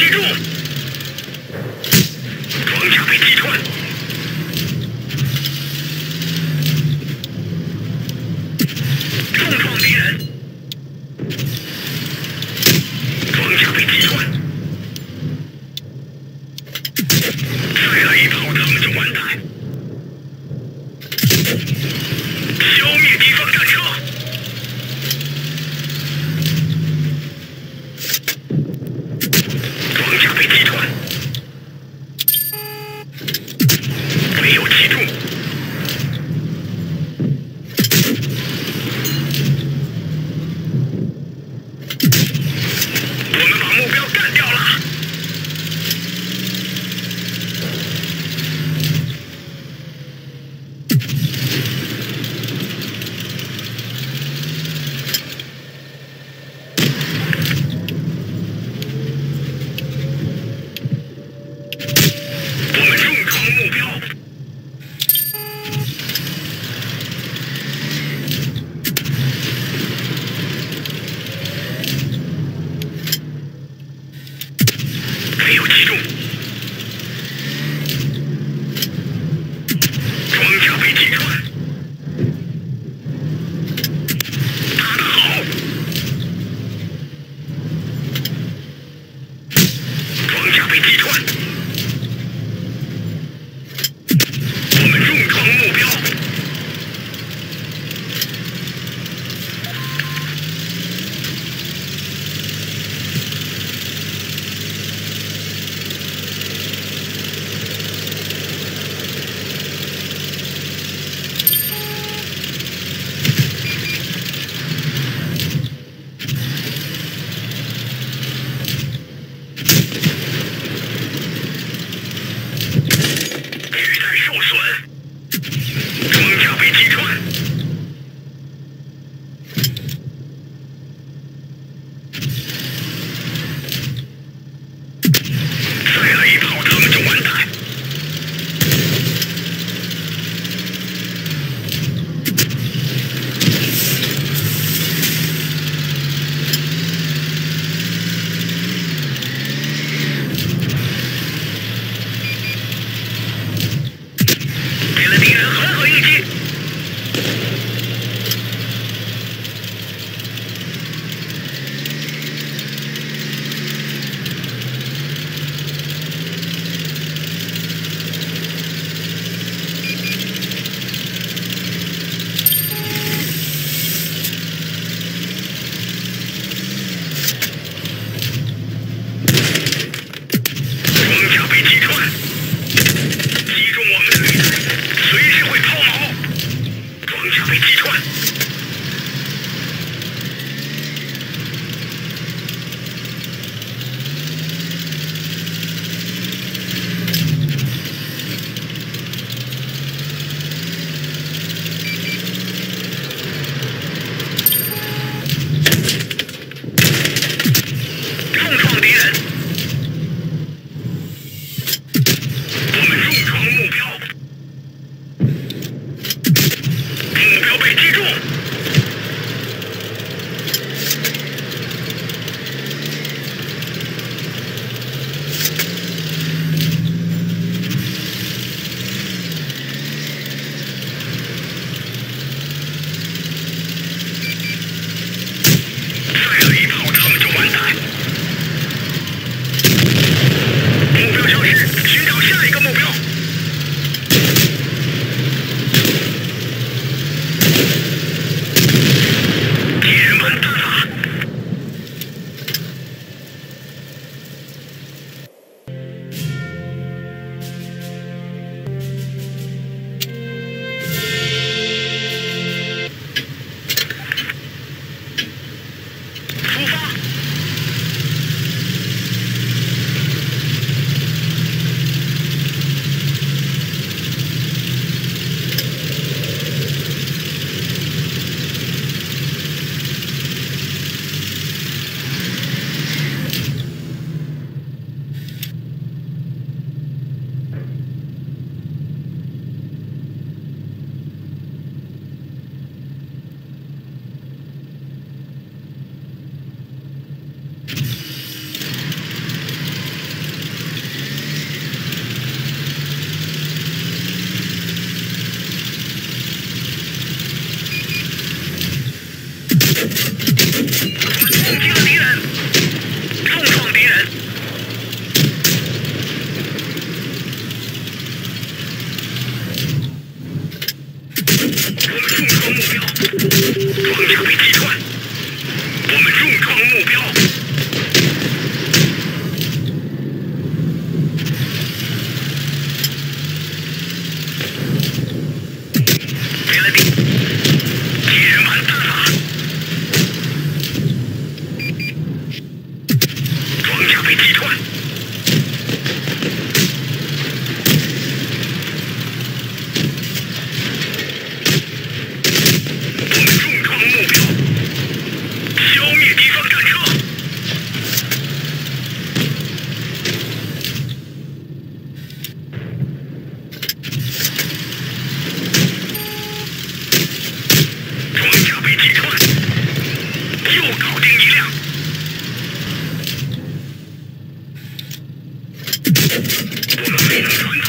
you doing? を切ろう。被击穿。装甲被击穿。我们重创 Thank you.